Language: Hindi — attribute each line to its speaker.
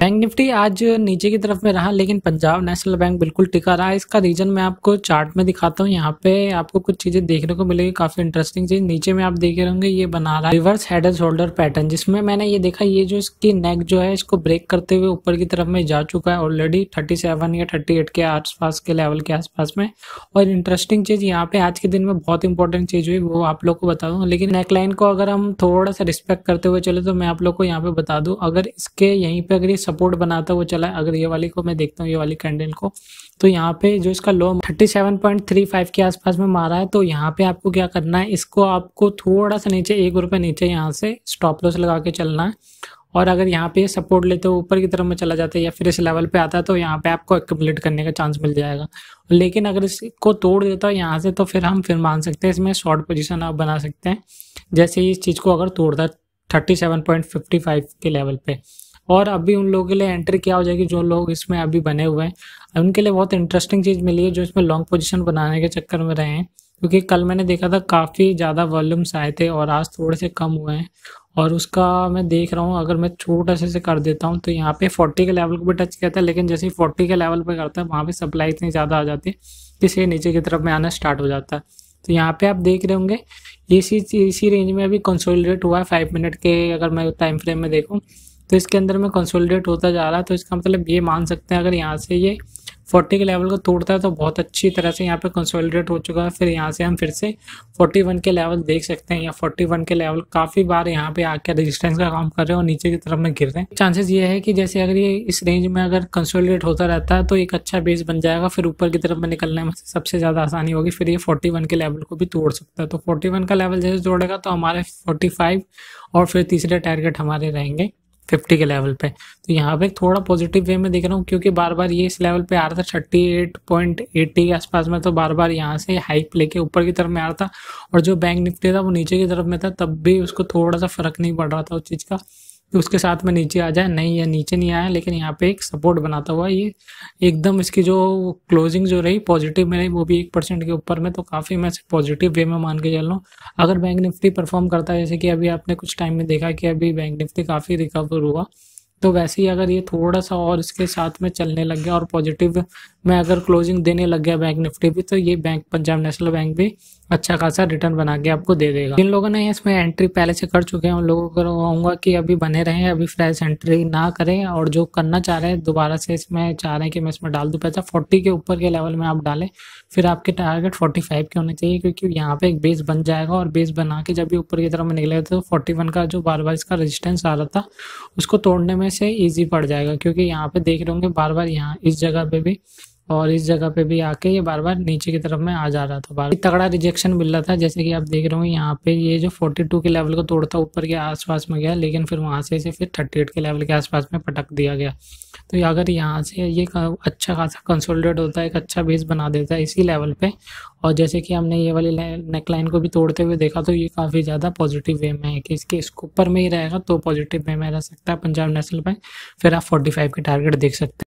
Speaker 1: बैंक निफ्टी आज नीचे की तरफ़ में रहा, लेकिन पंजाब नेशनल बैंक बिल्कुल टिका रहा। इसका रीजन मैं आपको चार्ट में दिखाता हूँ। यहाँ पे आपको कुछ चीज़ें देखने को मिलेगी, काफ़ी इंटरेस्टिंग चीज़। नीचे में आप देखे रहेंगे ये बना रहा है reverse head and shoulder pattern जिसमें मैंने ये देखा, ये जो इसकी नेक जो है, इसको ब्रेक करते हुए ऊपर की तरफ़ में जा चुका है ऑलरेडी थर्टी या थर्टी के आसपास के लेवल के आसपास में। और इंटरेस्टिंग चीज़ यहाँ पे आज के दिन में बहुत इंपॉर्टेंट चीज़ हुई, वो आप लोग को बता दूँ। लेकिन नेकलाइन को अगर हम थोड़ा सा रिस्पेक्ट करते हुए चले तो मैं आप लोग को यहाँ पे बता दूँ, अगर इसके यहीं पे अगर सपोर्ट बनाता हुआ चला है। अगर ये वाली को मैं देखता हूँ, ये वाली कैंडल को तो यहाँ पे जो इसका लो 37.35 के आसपास में मारा है तो यहाँ पे आपको क्या करना है, इसको आपको थोड़ा सा नीचे, एक रुपये नीचे यहाँ से स्टॉप लॉस लगा के चलना है। और अगर यहाँ पे सपोर्ट लेते हो, ऊपर की तरफ़ में चला जाता है या फिर इस लेवल पे आता है तो यहाँ पे आपको एक्यूमुलेट करने का चांस मिल जाएगा। लेकिन अगर इसको तोड़ देता है यहाँ से तो फिर हम फिर मान सकते हैं, इसमें शॉर्ट पोजीशन आप बना सकते हैं। जैसे इस चीज़ को अगर तोड़ता है थर्टी के लेवल पे और अभी उन लोगों के लिए एंट्री क्या हो जाएगी, जो लोग इसमें अभी बने हुए हैं, उनके लिए बहुत इंटरेस्टिंग चीज़ मिली है, जो इसमें लॉन्ग पोजिशन बनाने के चक्कर में रहे हैं। क्योंकि कल मैंने देखा था काफ़ी ज़्यादा वॉल्यूम्स आए थे और आज थोड़े से कम हुए हैं। और उसका मैं देख रहा हूँ, अगर मैं छोटा से से कर देता हूँ तो यहाँ पे 40 के लेवल को भी टच किया था, लेकिन जैसे ही 40 के लेवल पे करता है, वहाँ पे सप्लाई इतनी ज़्यादा आ जाती है कि से नीचे की तरफ़ में आना स्टार्ट हो जाता है। तो यहाँ पे आप देख रहे होंगे, इसी इसी रेंज में अभी कंसोलिडेट हुआ है फाइव मिनट के, अगर मैं टाइम फ्रेम में देखूँ तो इसके अंदर में कंसोलिडेट होता जा रहा है तो इसका मतलब ये मान सकते हैं, अगर यहाँ से ये 40 के लेवल को तोड़ता है तो बहुत अच्छी तरह से यहाँ पे कंसोलिडेट हो चुका है। फिर यहाँ से हम फिर से 41 के लेवल देख सकते हैं, या 41 के लेवल काफ़ी बार यहाँ पे आकर रेजिस्टेंस का काम कर रहे हैं और नीचे की तरफ़ में गिर रहे हैं। चांसेस ये है कि जैसे अगर ये इस रेंज में अगर कंसोलिडेट होता रहता है तो एक अच्छा बेस बन जाएगा, फिर ऊपर की तरफ़ में निकलने में सबसे ज़्यादा आसानी होगी, फिर ये फोर्टी के लेवल को भी तोड़ सकता है। तो फोर्टी का लेवल जैसे तोड़ेगा तो हमारे फोर्टी और फिर तीसरे टारगेट हमारे रहेंगे। फिफ्टी के लेवल पे। तो यहाँ पे थोड़ा पॉजिटिव वे में देख रहा हूँ, क्योंकि बार बार ये इस लेवल पे आ रहा था थर्टी एट पॉइंट एट्टी के आसपास में तो बार बार यहाँ से हाइप लेके ऊपर की तरफ़ में आ रहा था। और जो बैंक निफ्टी था, वो नीचे की तरफ़ में था, तब भी उसको थोड़ा सा फ़र्क नहीं पड़ रहा था उस चीज़ का। उसके साथ में नीचे आ जाए, नहीं, या नीचे नहीं आया, लेकिन यहाँ पे एक सपोर्ट बनाता हुआ ये एकदम इसकी जो क्लोजिंग जो रही पॉजिटिव में रही, वो भी एक परसेंट के ऊपर में तो काफ़ी मैं पॉजिटिव वे में मान के चल रहा हूँ। अगर बैंक निफ्टी परफॉर्म करता है, जैसे कि अभी आपने कुछ टाइम में देखा कि अभी बैंक निफ्टी काफ़ी रिकवर हुआ तो वैसे ही अगर ये थोड़ा सा और इसके साथ में चलने लग गया और पॉजिटिव में अगर क्लोजिंग देने लग गया बैंक निफ्टी भी तो ये बैंक पंजाब नेशनल बैंक भी अच्छा खासा रिटर्न बना के आपको दे देगा। जिन लोगों ने इसमें एंट्री पहले से कर चुके हैं, उन लोगों को कहूँगा कि अभी बने रहें, अभी फ्रेश एंट्री ना करें और जो करना चाह रहे हैं, दोबारा से इसमें चाह रहे हैं कि मैं इसमें डाल दूँ पैसा। फोर्टी के ऊपर के लेवल में आप डालें, फिर आपके टारगेट फोर्टी फाइव के होने चाहिए, क्योंकि यहाँ पे एक बेस बन जाएगा और बेस बना के जब भी ऊपर की तरफ़ में निकलेगा तो फोर्टी वन का जो बार बार इसका रजिस्टेंस आ रहा था, उसको तोड़ने में से ईजी पड़ जाएगा, क्योंकि यहाँ पे देख रहे होंगे बार बार यहाँ इस जगह पे भी और इस जगह पे भी आके ये बार बार नीचे की तरफ़ में आ जा रहा था। बार तगड़ा रिजेक्शन मिल रहा था, जैसे कि आप देख रहे हो, यहाँ पे ये जो 42 के लेवल को तोड़ता ऊपर के आसपास में गया, लेकिन फिर वहाँ से इसे फिर 38 के लेवल के आसपास में पटक दिया गया। तो अगर यहाँ से ये अच्छा खासा कंसोलिडेट होता है एक अच्छा बेस बना देता है इसी लेवल पे, और जैसे कि हमने ये वाली नेक लाइन को भी तोड़ते हुए देखा तो ये काफ़ी ज़्यादा पॉजिटिव वे में है कि इसके ऊपर में ही रहेगा तो पॉजिटिव वे में रह सकता है पंजाब नेशनल बैंक फिर आप फोर्टी के टारगेट देख सकते हैं।